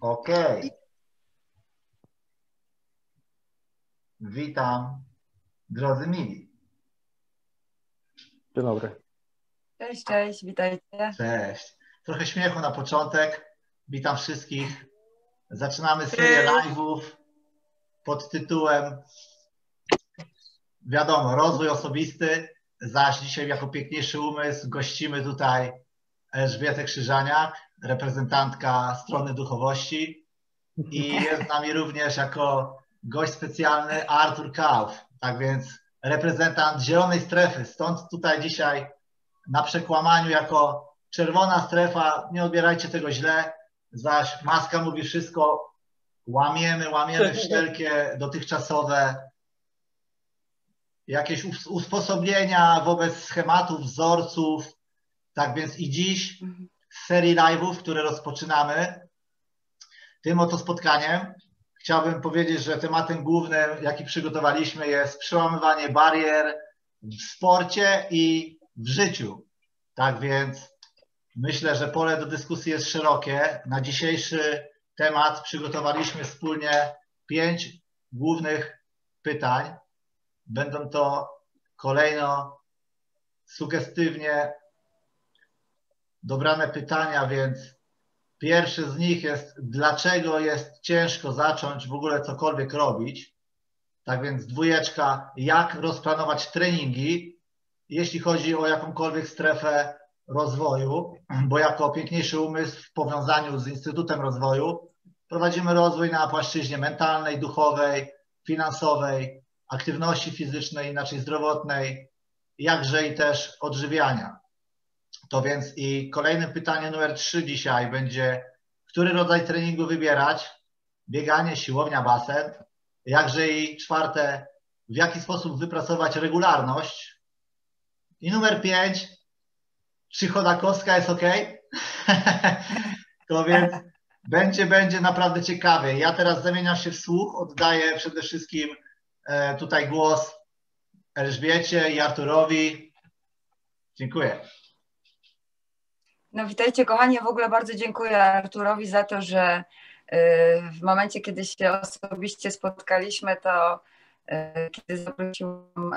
Okej. Witam, drodzy mili. Dzień dobry. Cześć, cześć, witajcie. Cześć. Trochę śmiechu na początek. Witam wszystkich. Zaczynamy serię live'ów pod tytułem wiadomo, rozwój osobisty, zaś dzisiaj jako piękniejszy umysł gościmy tutaj Elżbietę Krzyżaniak, reprezentantka strony duchowości i jest z nami również jako gość specjalny Artur Kauf, tak więc reprezentant zielonej strefy, stąd tutaj dzisiaj na przekłamaniu jako czerwona strefa, nie odbierajcie tego źle, zaś maska mówi wszystko, łamiemy, łamiemy wszelkie dotychczasowe jakieś usposobienia wobec schematów, wzorców. Tak więc i dziś serii live'ów, które rozpoczynamy, tym oto spotkaniem chciałbym powiedzieć, że tematem głównym, jaki przygotowaliśmy, jest przełamywanie barier w sporcie i w życiu. Tak więc myślę, że pole do dyskusji jest szerokie. Na dzisiejszy temat przygotowaliśmy wspólnie pięć głównych pytań. Będą to kolejno sugestywnie dobrane pytania, więc pierwszy z nich jest, dlaczego jest ciężko zacząć w ogóle cokolwiek robić? Tak więc dwójeczka, jak rozplanować treningi, jeśli chodzi o jakąkolwiek strefę rozwoju, bo jako piękniejszy umysł w powiązaniu z Instytutem Rozwoju prowadzimy rozwój na płaszczyźnie mentalnej, duchowej, finansowej, aktywności fizycznej, inaczej zdrowotnej, jakże i też odżywiania. To więc i kolejne pytanie numer trzy dzisiaj będzie, który rodzaj treningu wybierać? Bieganie, siłownia, basen. Jakże i czwarte, w jaki sposób wypracować regularność? I numer pięć, czy Chodakowska jest ok? to więc będzie, będzie naprawdę ciekawie. Ja teraz zamieniam się w słuch, oddaję przede wszystkim E, tutaj głos Elżbiecie i Arturowi. Dziękuję. No witajcie kochani, w ogóle bardzo dziękuję Arturowi za to, że e, w momencie, kiedy się osobiście spotkaliśmy, to e, kiedy zaprosiłam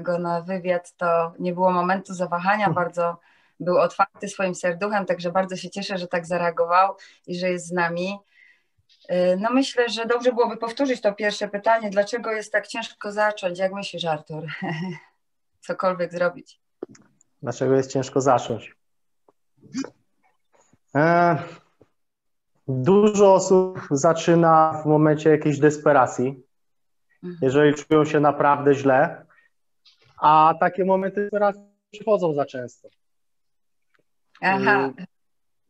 go na wywiad, to nie było momentu zawahania, bardzo był otwarty swoim serduchem, także bardzo się cieszę, że tak zareagował i że jest z nami. Y, no myślę, że dobrze byłoby powtórzyć to pierwsze pytanie, dlaczego jest tak ciężko zacząć? Jak myślisz, Artur? Cokolwiek zrobić. Dlaczego jest ciężko zacząć? E, dużo osób zaczyna w momencie jakiejś desperacji, mhm. jeżeli czują się naprawdę źle, a takie momenty desperacji przychodzą za często. Aha.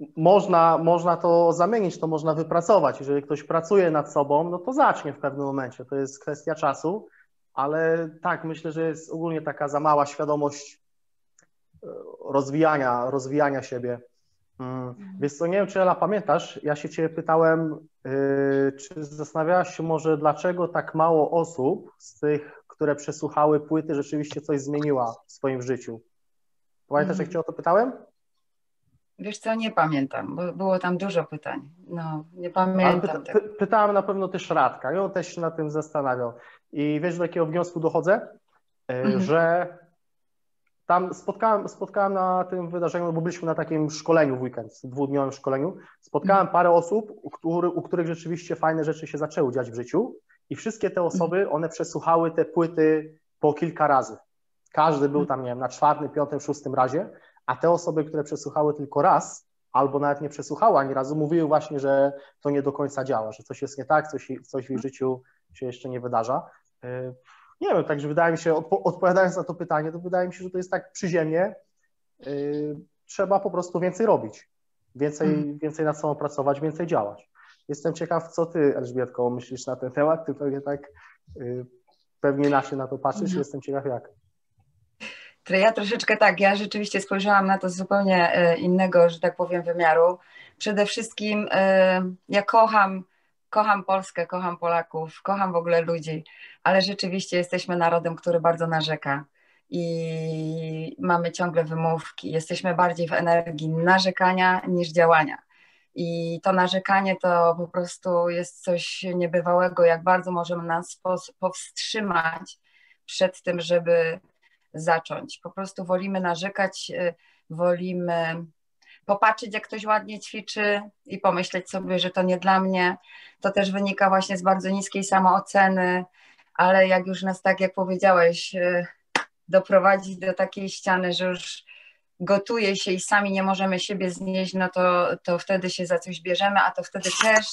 Y, można, można to zamienić, to można wypracować. Jeżeli ktoś pracuje nad sobą, no to zacznie w pewnym momencie. To jest kwestia czasu, ale tak, myślę, że jest ogólnie taka za mała świadomość rozwijania, rozwijania siebie. Mm. Więc to nie wiem, czy Ela pamiętasz, ja się Ciebie pytałem, yy, czy zastanawiałaś się może, dlaczego tak mało osób z tych, które przesłuchały płyty, rzeczywiście coś zmieniła w swoim życiu. Pamiętasz, mm. jak Cię o to pytałem? Wiesz co, nie pamiętam, bo było tam dużo pytań. No, nie pamiętam. Pyta, py, pytałem na pewno też Radka i on też się na tym zastanawiał. I wiesz, do jakiego wniosku dochodzę? E, mhm. Że tam spotkałem, spotkałem na tym wydarzeniu, bo byliśmy na takim szkoleniu w weekend, dwudniowym szkoleniu. Spotkałem mhm. parę osób, u, który, u których rzeczywiście fajne rzeczy się zaczęły dziać w życiu i wszystkie te osoby, mhm. one przesłuchały te płyty po kilka razy. Każdy był tam, nie wiem, na czwartym, piątym, szóstym razie a te osoby, które przesłuchały tylko raz, albo nawet nie przesłuchały ani razu, mówiły właśnie, że to nie do końca działa, że coś jest nie tak, coś, coś w ich życiu się jeszcze nie wydarza. Y, nie wiem, także wydaje mi się, odpo odpowiadając na to pytanie, to wydaje mi się, że to jest tak przyziemnie. Yy, trzeba po prostu więcej robić, więcej, hmm. więcej nad sobą pracować, więcej działać. Jestem ciekaw, co ty, Elżbietko, myślisz na ten temat. Ty pewnie tak, yy, pewnie inaczej na to patrzysz. Hmm. Jestem ciekaw, jak. Ja troszeczkę tak, ja rzeczywiście spojrzałam na to z zupełnie e, innego, że tak powiem, wymiaru. Przede wszystkim e, ja kocham, kocham Polskę, kocham Polaków, kocham w ogóle ludzi, ale rzeczywiście jesteśmy narodem, który bardzo narzeka i mamy ciągle wymówki. Jesteśmy bardziej w energii narzekania niż działania. I to narzekanie to po prostu jest coś niebywałego, jak bardzo możemy nas powstrzymać przed tym, żeby zacząć. Po prostu wolimy narzekać, y, wolimy popatrzeć, jak ktoś ładnie ćwiczy i pomyśleć sobie, że to nie dla mnie. To też wynika właśnie z bardzo niskiej samooceny, ale jak już nas, tak jak powiedziałeś, y, doprowadzić do takiej ściany, że już gotuje się i sami nie możemy siebie znieść, no to, to wtedy się za coś bierzemy, a to wtedy też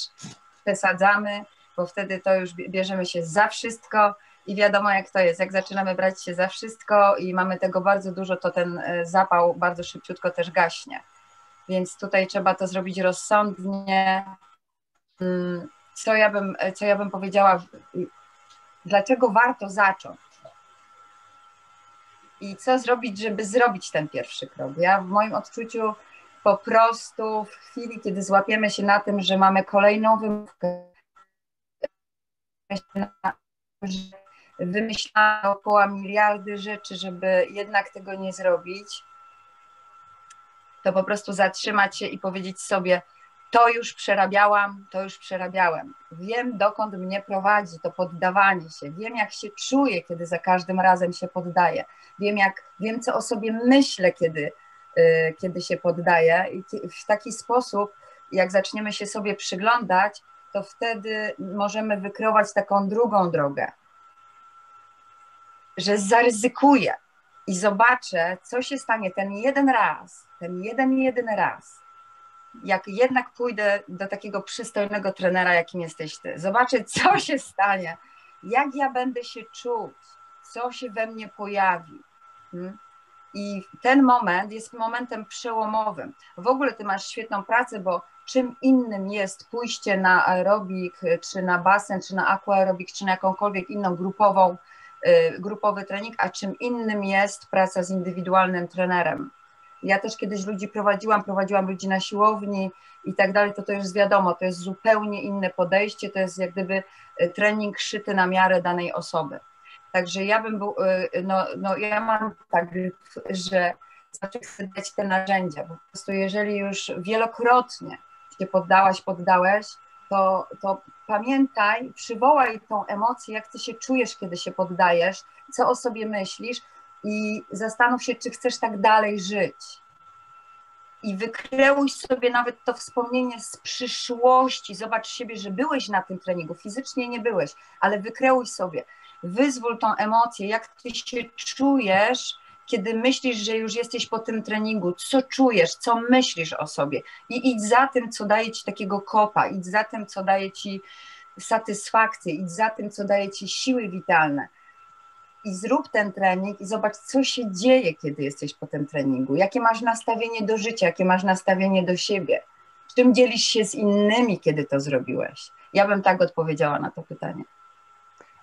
przesadzamy, bo wtedy to już bierzemy się za wszystko i wiadomo jak to jest, jak zaczynamy brać się za wszystko i mamy tego bardzo dużo, to ten e, zapał bardzo szybciutko też gaśnie. Więc tutaj trzeba to zrobić rozsądnie. Mm, co ja bym, co ja bym powiedziała, dlaczego warto zacząć? I co zrobić, żeby zrobić ten pierwszy krok? Ja w moim odczuciu po prostu w chwili, kiedy złapiemy się na tym, że mamy kolejną wymówkę, wymyślamy około miliardy rzeczy, żeby jednak tego nie zrobić, to po prostu zatrzymać się i powiedzieć sobie, to już przerabiałam, to już przerabiałem. Wiem, dokąd mnie prowadzi to poddawanie się. Wiem, jak się czuję, kiedy za każdym razem się poddaję. Wiem, jak, wiem co o sobie myślę, kiedy, yy, kiedy się poddaję. I w taki sposób, jak zaczniemy się sobie przyglądać, to wtedy możemy wykrować taką drugą drogę że zaryzykuję i zobaczę, co się stanie ten jeden raz, ten jeden, jedyny raz, jak jednak pójdę do takiego przystojnego trenera, jakim jesteś ty. Zobaczę, co się stanie, jak ja będę się czuć, co się we mnie pojawi. Hmm? I ten moment jest momentem przełomowym. W ogóle ty masz świetną pracę, bo czym innym jest pójście na aerobik, czy na basen, czy na aquaerobik, czy na jakąkolwiek inną grupową grupowy trening, a czym innym jest praca z indywidualnym trenerem. Ja też kiedyś ludzi prowadziłam, prowadziłam ludzi na siłowni i tak dalej, to to już wiadomo, to jest zupełnie inne podejście, to jest jak gdyby y, trening szyty na miarę danej osoby. Także ja bym był, y, no, no ja mam tak, że zawsze chcę dać te narzędzia, po prostu jeżeli już wielokrotnie się poddałaś, poddałeś, to, to pamiętaj, przywołaj tą emocję, jak ty się czujesz, kiedy się poddajesz, co o sobie myślisz i zastanów się, czy chcesz tak dalej żyć. I wykreuj sobie nawet to wspomnienie z przyszłości. Zobacz siebie, że byłeś na tym treningu, fizycznie nie byłeś, ale wykreuj sobie. Wyzwól tą emocję, jak ty się czujesz, kiedy myślisz, że już jesteś po tym treningu, co czujesz, co myślisz o sobie i idź za tym, co daje ci takiego kopa, idź za tym, co daje ci satysfakcję, idź za tym, co daje ci siły witalne. I zrób ten trening i zobacz, co się dzieje, kiedy jesteś po tym treningu, jakie masz nastawienie do życia, jakie masz nastawienie do siebie, czym dzielisz się z innymi, kiedy to zrobić. Ja bym tak odpowiedziała na to pytanie.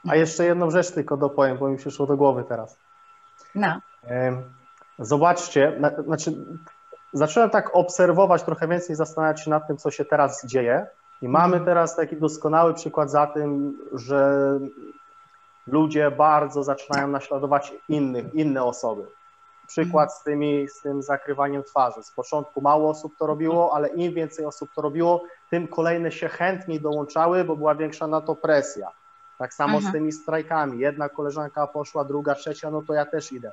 A jeszcze jedną rzecz tylko dopowiem, bo mi przyszło do głowy teraz. No. Zobaczcie, znaczy zacząłem tak obserwować trochę więcej, zastanawiać się nad tym, co się teraz dzieje. I mamy mhm. teraz taki doskonały przykład za tym, że ludzie bardzo zaczynają naśladować innych, inne osoby. Przykład mhm. z, tymi, z tym zakrywaniem twarzy. Z początku mało osób to robiło, ale im więcej osób to robiło, tym kolejne się chętniej dołączały, bo była większa na to presja. Tak samo z mhm. tymi strajkami. Jedna koleżanka poszła, druga, trzecia, no to ja też idę.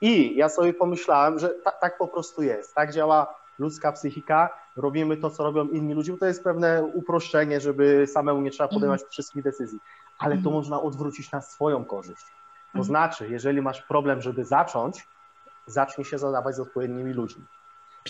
I ja sobie pomyślałem, że ta, tak po prostu jest. Tak działa ludzka psychika. Robimy to, co robią inni ludzie, bo to jest pewne uproszczenie, żeby samemu nie trzeba podejmować mm. wszystkich decyzji. Ale to mm. można odwrócić na swoją korzyść. To mm. znaczy, jeżeli masz problem, żeby zacząć, zacznij się zadawać z odpowiednimi ludźmi.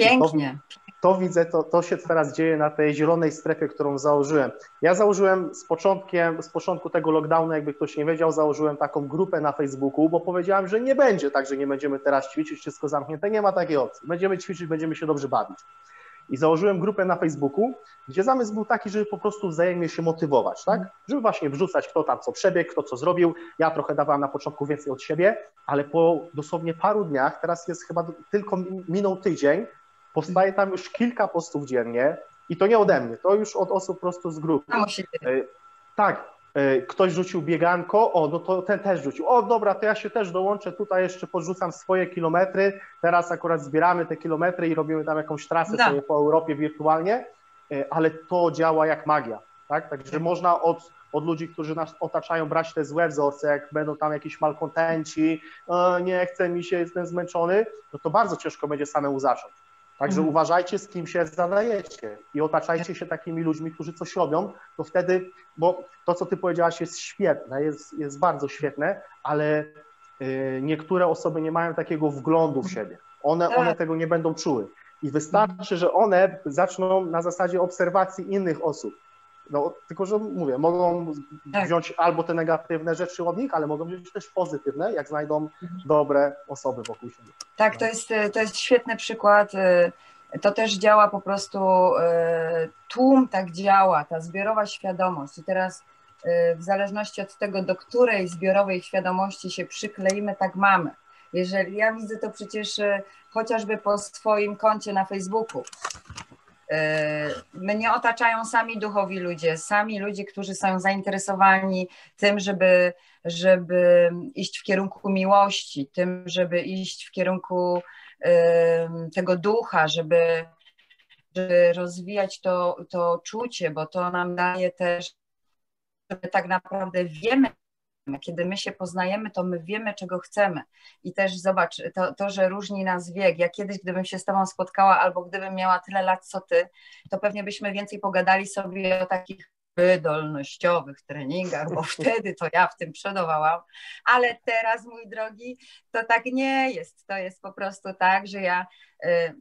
Pięknie. To, to, widzę, to, to się teraz dzieje na tej zielonej strefie, którą założyłem. Ja założyłem z początkiem, z początku tego lockdownu, jakby ktoś nie wiedział, założyłem taką grupę na Facebooku, bo powiedziałem, że nie będzie tak, że nie będziemy teraz ćwiczyć, wszystko zamknięte, nie ma takiej opcji. Będziemy ćwiczyć, będziemy się dobrze bawić. I założyłem grupę na Facebooku, gdzie zamysł był taki, żeby po prostu wzajemnie się motywować, tak? Żeby właśnie wrzucać, kto tam co przebiegł, kto co zrobił. Ja trochę dawałem na początku więcej od siebie, ale po dosłownie paru dniach, teraz jest chyba tylko minął tydzień, Powstaje tam już kilka postów dziennie i to nie ode mnie, to już od osób prosto z grupy. E, tak, e, ktoś rzucił bieganko, o, no to ten też rzucił. O, dobra, to ja się też dołączę, tutaj jeszcze podrzucam swoje kilometry. Teraz akurat zbieramy te kilometry i robimy tam jakąś trasę no. sobie po Europie wirtualnie. ale to działa jak magia, tak? Także tak. można od, od ludzi, którzy nas otaczają, brać te złe wzorce, jak będą tam jakieś malkontenci, nie chce mi się, jestem zmęczony, no to bardzo ciężko będzie samemu zacząć. Także mhm. uważajcie, z kim się zadajecie i otaczajcie się takimi ludźmi, którzy coś robią, to wtedy, bo to, co ty powiedziałaś, jest świetne, jest, jest bardzo świetne, ale y, niektóre osoby nie mają takiego wglądu w siebie. One, one tak. tego nie będą czuły. I wystarczy, że one zaczną na zasadzie obserwacji innych osób. No, tylko, że mówię, mogą tak. wziąć albo te negatywne rzeczy od nich, ale mogą wziąć też pozytywne, jak znajdą mhm. dobre osoby wokół siebie. Tak, to jest, to jest świetny przykład. To też działa po prostu, tłum tak działa, ta zbiorowa świadomość. I teraz w zależności od tego, do której zbiorowej świadomości się przykleimy, tak mamy. Jeżeli ja widzę to przecież chociażby po swoim koncie na Facebooku, mnie otaczają sami duchowi ludzie, sami ludzie, którzy są zainteresowani tym, żeby, żeby iść w kierunku miłości, tym, żeby iść w kierunku tego ducha, żeby, żeby rozwijać to, to czucie, bo to nam daje też, że tak naprawdę wiemy, kiedy my się poznajemy, to my wiemy, czego chcemy. I też zobacz, to, to, że różni nas wiek. Ja kiedyś, gdybym się z Tobą spotkała, albo gdybym miała tyle lat, co Ty, to pewnie byśmy więcej pogadali sobie o takich wydolnościowych treningach, bo wtedy to ja w tym przodowałam, ale teraz, mój drogi, to tak nie jest. To jest po prostu tak, że ja y,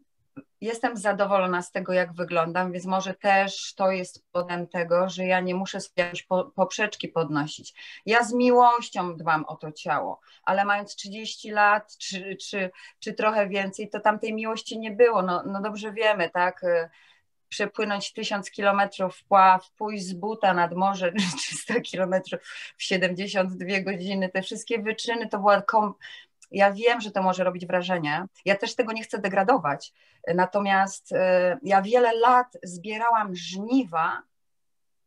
jestem zadowolona z tego, jak wyglądam, więc może też to jest powodem tego, że ja nie muszę sobie jakieś poprzeczki podnosić. Ja z miłością dbam o to ciało, ale mając 30 lat czy, czy, czy trochę więcej, to tam tej miłości nie było. No, no dobrze wiemy, tak? przepłynąć tysiąc kilometrów pław, pójść z buta nad morze 300 kilometrów w 72 godziny, te wszystkie wyczyny to była kom ja wiem, że to może robić wrażenie. Ja też tego nie chcę degradować. Natomiast e, ja wiele lat zbierałam żniwa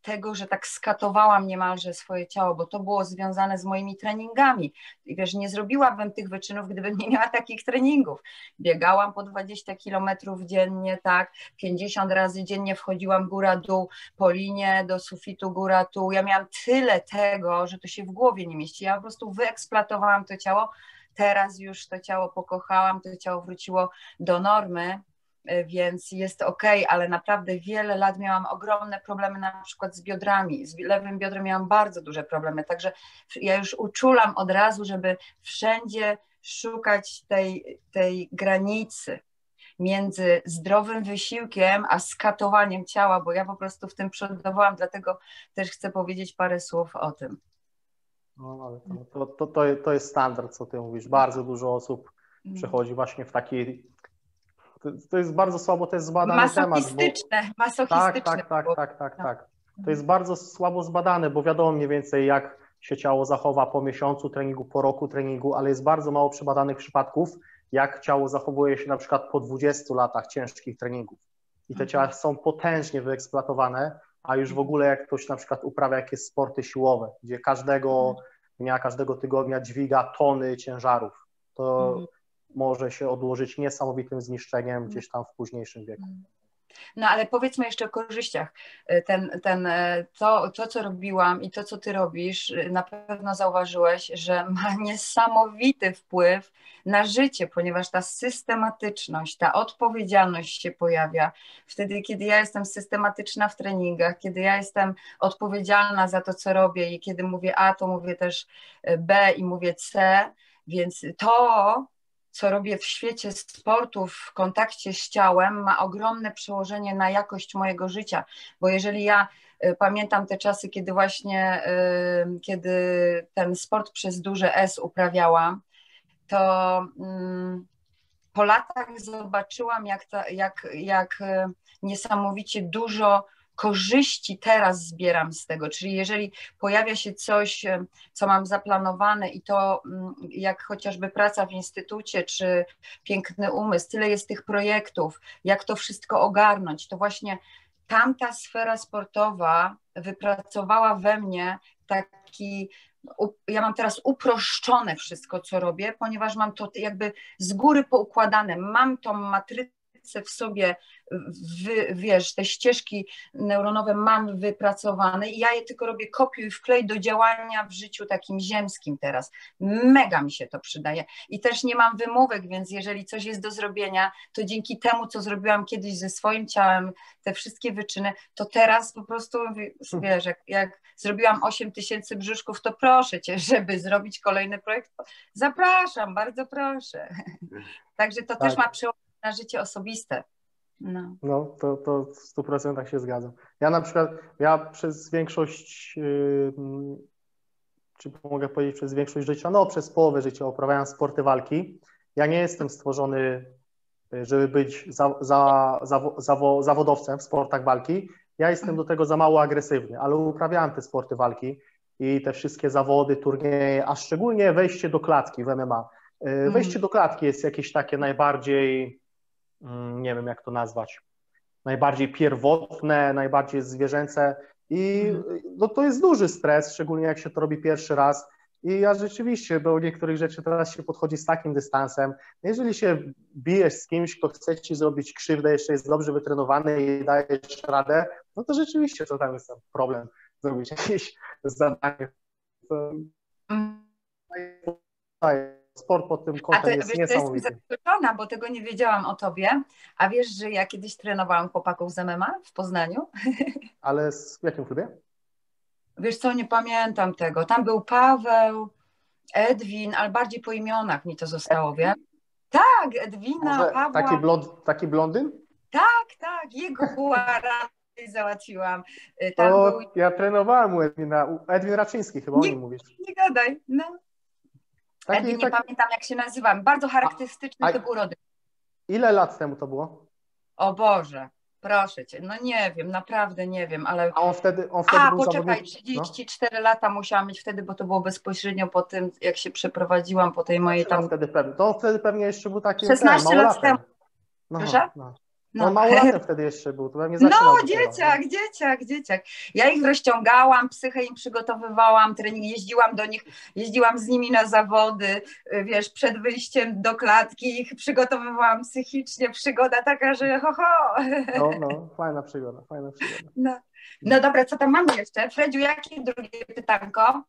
tego, że tak skatowałam niemalże swoje ciało, bo to było związane z moimi treningami. I wiesz, nie zrobiłabym tych wyczynów, gdybym nie miała takich treningów. Biegałam po 20 kilometrów dziennie, tak, 50 razy dziennie wchodziłam góra-dół, po linie do sufitu góra-dół. Ja miałam tyle tego, że to się w głowie nie mieści. Ja po prostu wyeksploatowałam to ciało, Teraz już to ciało pokochałam, to ciało wróciło do normy, e, więc jest ok, ale naprawdę wiele lat miałam ogromne problemy na przykład z biodrami. Z lewym biodrem miałam bardzo duże problemy, także ja już uczulam od razu, żeby wszędzie szukać tej, tej granicy między zdrowym wysiłkiem a skatowaniem ciała, bo ja po prostu w tym przodowałam, dlatego też chcę powiedzieć parę słów o tym. No, ale to, to, to, to jest standard, co ty mówisz. Bardzo dużo osób mm. przechodzi właśnie w taki. To jest bardzo słabo, to jest zbadany masochistyczne, temat. Bo... Masochistyczne. Tak, tak, tak, tak, tak, tak. To jest bardzo słabo zbadane, bo wiadomo mniej więcej, jak się ciało zachowa po miesiącu treningu, po roku treningu, ale jest bardzo mało przebadanych przypadków, jak ciało zachowuje się na przykład po 20 latach ciężkich treningów. I te ciała są potężnie wyeksploatowane, a już w ogóle jak ktoś na przykład uprawia jakieś sporty siłowe, gdzie każdego mhm. dnia, każdego tygodnia dźwiga tony ciężarów, to mhm. może się odłożyć niesamowitym zniszczeniem gdzieś tam w późniejszym wieku. No ale powiedzmy jeszcze o korzyściach. Y, ten, ten, y, to, to, co robiłam i to, co ty robisz, y, na pewno zauważyłeś, że ma niesamowity wpływ na życie, ponieważ ta systematyczność, ta odpowiedzialność się pojawia. Wtedy, kiedy ja jestem systematyczna w treningach, kiedy ja jestem odpowiedzialna za to, co robię i kiedy mówię A, to mówię też B i mówię C, więc to co robię w świecie sportu, w kontakcie z ciałem, ma ogromne przełożenie na jakość mojego życia, bo jeżeli ja y, pamiętam te czasy, kiedy właśnie, y, kiedy ten sport przez duże S uprawiałam, to mm, po latach zobaczyłam, jak, ta, jak, jak y, niesamowicie dużo korzyści teraz zbieram z tego. Czyli jeżeli pojawia się coś, co mam zaplanowane i to mm, jak chociażby praca w instytucie, czy piękny umysł, tyle jest tych projektów, jak to wszystko ogarnąć, to właśnie tamta sfera sportowa wypracowała we mnie taki ja mam teraz uproszczone wszystko, co robię, ponieważ mam to jakby z góry poukładane. Mam tą matrycę w sobie, wy, wiesz, te ścieżki neuronowe mam wypracowane i ja je tylko robię kopiuj wklej do działania w życiu takim ziemskim teraz. Mega mi się to przydaje. I też nie mam wymówek, więc jeżeli coś jest do zrobienia, to dzięki temu, co zrobiłam kiedyś ze swoim ciałem, te wszystkie wyczyny, to teraz po prostu, wiesz, jak, jak zrobiłam 8 tysięcy brzuszków, to proszę Cię, żeby zrobić kolejny projekt, zapraszam, bardzo proszę. Także to tak. też ma przełożenie na życie osobiste. No, no to, to w 100% się zgadzam. Ja na przykład, ja przez większość, yy, czy mogę powiedzieć przez większość życia, no przez połowę życia uprawiałem sporty walki. Ja nie jestem stworzony, y, żeby być za, za, za, za, zawodowcem w sportach walki. Ja jestem do tego za mało agresywny, ale uprawiałem te sporty walki i te wszystkie zawody, turnieje, a szczególnie wejście do klatki w MMA. Y, mhm. Wejście do klatki jest jakieś takie najbardziej, nie wiem jak to nazwać, najbardziej pierwotne, najbardziej zwierzęce i mhm. no, to jest duży stres, szczególnie jak się to robi pierwszy raz. I ja rzeczywiście do niektórych rzeczy teraz się podchodzi z takim dystansem. Jeżeli się bijesz z kimś, kto chce ci zrobić krzywdę, jeszcze jest dobrze wytrenowany i dajesz radę, no to rzeczywiście to tam jest problem zrobić jakieś zadanie. To... Sport pod tym kątem A to, jest wiesz, niesamowity. To jestem zaskoczona, bo tego nie wiedziałam o tobie. A wiesz, że ja kiedyś trenowałam chłopaków z MMA w Poznaniu? Ale w jakim klubie? Wiesz co, nie pamiętam tego. Tam był Paweł, Edwin, ale bardziej po imionach mi to zostało, wiem. Tak, Edwina, Może Pawła. Taki, blond, taki blondyn? Tak, tak, jego była załatwiłam. Y, tam to był... Ja trenowałem u Edwina, Edwin Raczyński chyba nie, o nim mówisz. Nie gadaj, no. Taki, Edwin, nie pamiętam jak się nazywam, bardzo charakterystyczny a, typ urody. Ile lat temu to było? O Boże, proszę cię, no nie wiem, naprawdę nie wiem, ale... A on wtedy, on wtedy A, był poczekaj, 34 no? lata musiałam mieć wtedy, bo to było bezpośrednio po tym, jak się przeprowadziłam po tej mojej tam... Wtedy pewnie, to wtedy pewnie jeszcze był taki... 16 ten, lat temu. No? No. No, no małolatem wtedy jeszcze był, to pewnie No, dzieciak, no. dzieciak, dzieciak. Ja ich rozciągałam, psychę im przygotowywałam, trening, jeździłam do nich, jeździłam z nimi na zawody, y, wiesz, przed wyjściem do klatki ich przygotowywałam psychicznie, przygoda taka, że ho, ho. No, no, fajna przygoda, fajna przygoda. No. no dobra, co tam mamy jeszcze? Fredziu, jakie drugie pytanko?